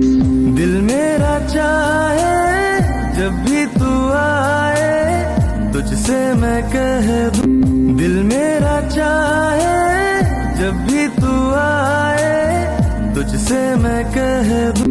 दिल मेरा चाहे जब भी तू आए, तुझसे मैं कह दूँ, दिल मेरा चाहे जब भी तू आए, तुझसे मैं कह दूँ।